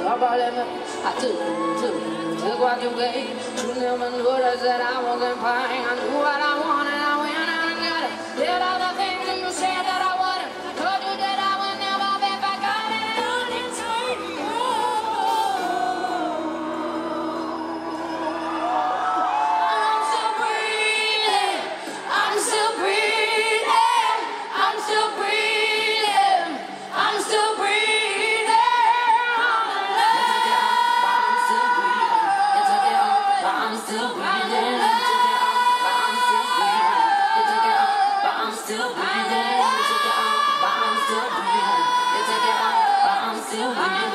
I took, took, took what you gave. You knew I wasn't. I knew what I wanted. I went out and got it. Did all the things. so.